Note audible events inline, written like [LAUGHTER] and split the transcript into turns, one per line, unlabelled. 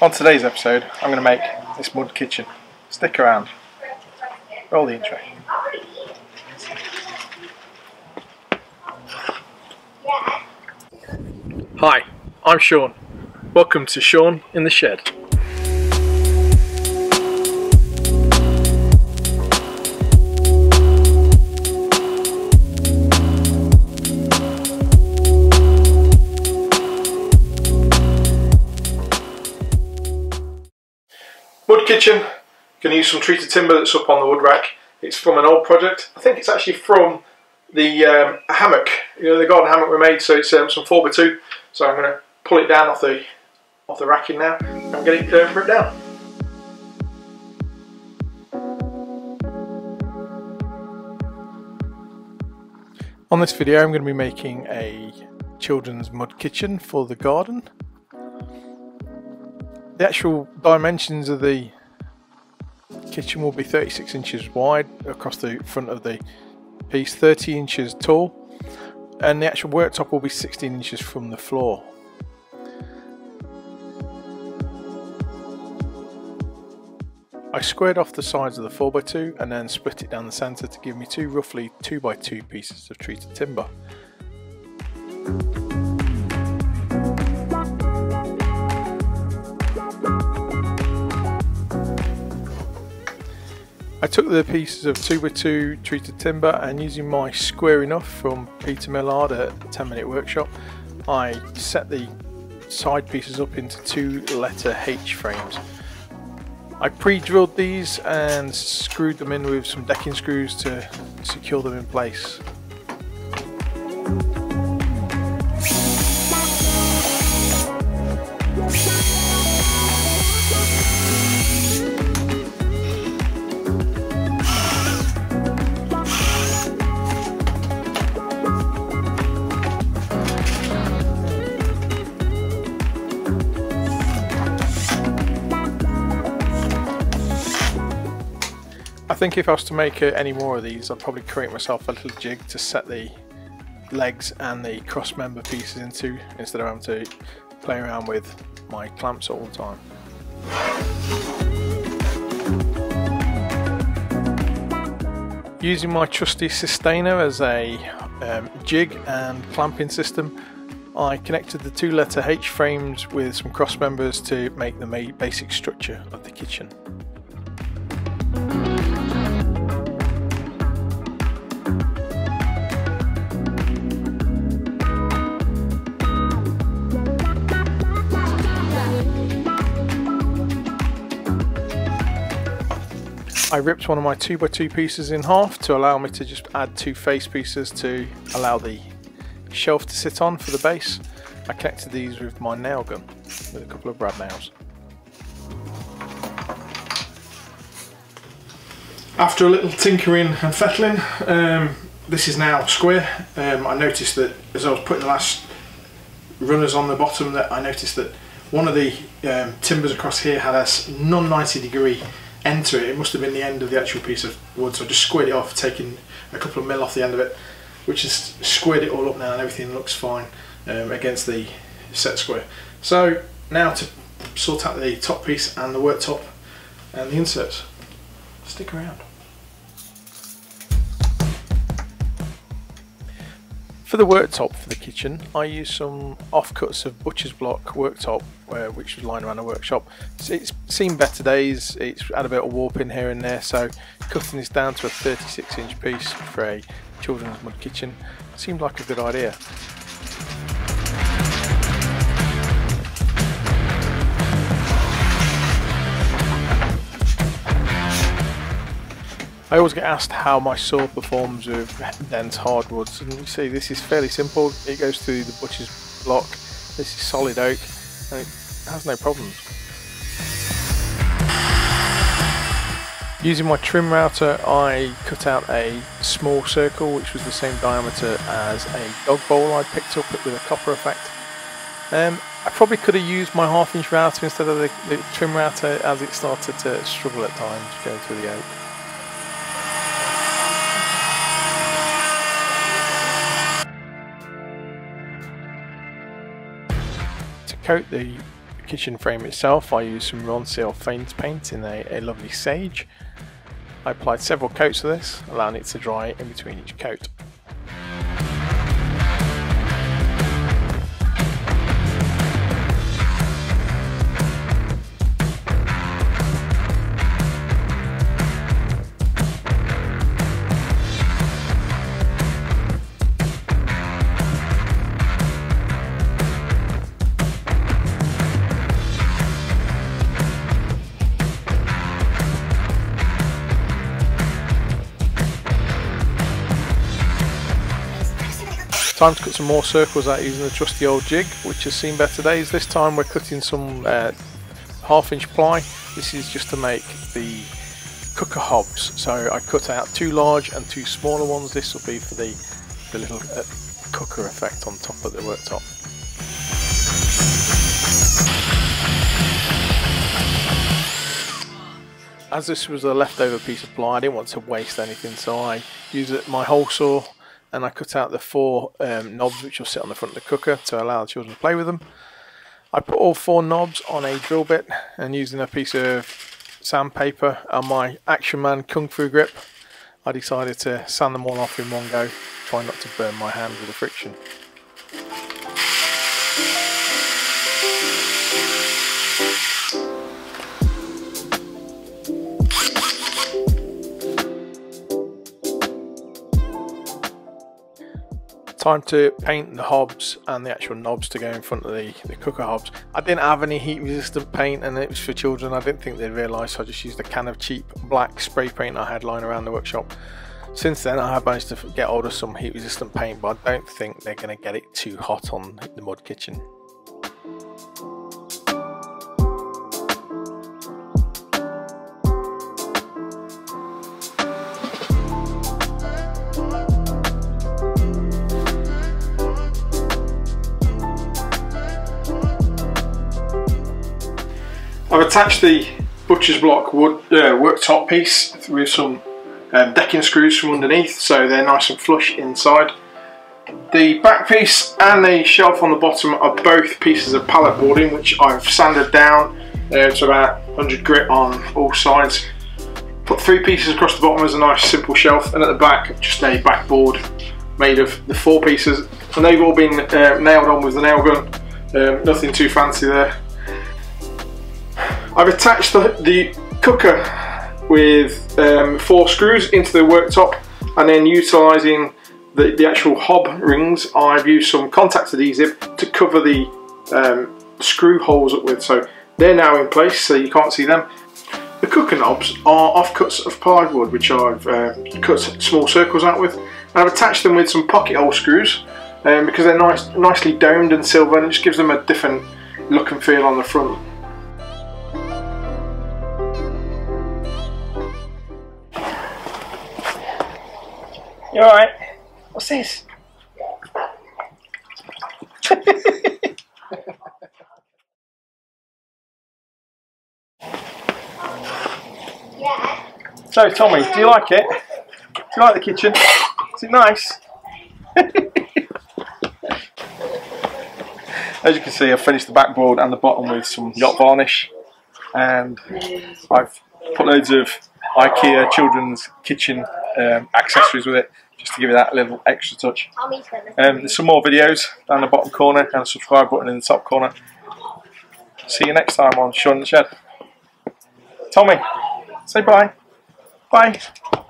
On today's episode, I'm going to make this mud kitchen. Stick around. Roll the intro. Hi, I'm Shaun. Welcome to Shaun in the Shed. Kitchen. Going to use some treated timber that's up on the wood rack. It's from an old project. I think it's actually from the um, hammock. You know, the garden hammock we made. So it's um, some 4x2. So I'm going to pull it down off the off the racking now and get it uh, ripped down. On this video I'm going to be making a children's mud kitchen for the garden. The actual dimensions of the kitchen will be 36 inches wide across the front of the piece, 30 inches tall, and the actual worktop will be 16 inches from the floor. I squared off the sides of the 4x2 and then split it down the centre to give me two roughly 2x2 pieces of treated timber. Took the pieces of 2x2 treated timber and using my square enough from Peter Millard at 10 Minute Workshop, I set the side pieces up into two letter H frames. I pre-drilled these and screwed them in with some decking screws to secure them in place. Think if I was to make uh, any more of these, I'd probably create myself a little jig to set the legs and the cross member pieces into instead of having to play around with my clamps all the time. Using my trusty sustainer as a um, jig and clamping system, I connected the two letter H frames with some cross members to make the basic structure of the kitchen. I ripped one of my 2x2 pieces in half to allow me to just add two face pieces to allow the shelf to sit on for the base. I connected these with my nail gun with a couple of brad nails. After a little tinkering and fettling, um, this is now square. Um, I noticed that as I was putting the last runners on the bottom that I noticed that one of the um, timbers across here had a non-90 degree to it. It must have been the end of the actual piece of wood, so I just squared it off, taking a couple of mil off the end of it, which has squared it all up now and everything looks fine um, against the set square. So now to sort out the top piece and the worktop and the inserts. Stick around. For the worktop for the kitchen, I used some offcuts of butcher's block worktop, uh, which was lying around the workshop. So it's seen better days, it's had a bit of warping here and there, so cutting this down to a 36 inch piece for a children's mud kitchen seemed like a good idea. I always get asked how my saw performs with dense hardwoods and you see this is fairly simple, it goes through the butcher's block, this is solid oak and it has no problems. Using my trim router I cut out a small circle which was the same diameter as a dog bowl I picked up with a copper effect. Um, I probably could have used my half inch router instead of the, the trim router as it started to struggle at times going through the oak. The kitchen frame itself I used some Ronseal Faint paint in a, a lovely sage. I applied several coats of this, allowing it to dry in between each coat. Time to cut some more circles out using the trusty old jig, which has seen better days. This time we're cutting some uh, half inch ply. This is just to make the cooker hobs. So I cut out two large and two smaller ones. This will be for the, the little uh, cooker effect on top of the worktop. As this was a leftover piece of ply, I didn't want to waste anything, so I used my hole saw and I cut out the four um, knobs which will sit on the front of the cooker to allow the children to play with them. I put all four knobs on a drill bit and using a piece of sandpaper and my Action Man Kung Fu grip I decided to sand them all off in one go, try not to burn my hand with the friction. Time to paint the hobs and the actual knobs to go in front of the, the cooker hobs. I didn't have any heat resistant paint and it was for children. I didn't think they'd realise so I just used a can of cheap black spray paint I had lying around the workshop. Since then I have managed to get hold of some heat resistant paint but I don't think they're going to get it too hot on the mud kitchen. I've attached the butcher's block wood uh, worktop piece with some um, decking screws from underneath so they're nice and flush inside. The back piece and the shelf on the bottom are both pieces of pallet boarding which I've sanded down uh, to about 100 grit on all sides. Put three pieces across the bottom as a nice simple shelf and at the back just a backboard made of the four pieces and they've all been uh, nailed on with the nail gun. Um, nothing too fancy there. I've attached the, the cooker with um, four screws into the worktop and then utilising the, the actual hob rings I've used some contact adhesive to cover the um, screw holes up with so they're now in place so you can't see them. The cooker knobs are offcuts of plywood which I've uh, cut small circles out with and I've attached them with some pocket hole screws um, because they're nice, nicely domed and silver and it just gives them a different look and feel on the front.
You alright? What's this?
yeah. So Tommie, do you like it? Do you like the kitchen? Is it nice? [LAUGHS] As you can see I've finished the backboard and the bottom with some yacht varnish and I've put loads of IKEA children's kitchen um, accessories with it just to give it that little extra touch. Um, there's some more videos down the bottom corner and a subscribe button in the top corner. See you next time on the Shed. Tommie, say bye. Bye.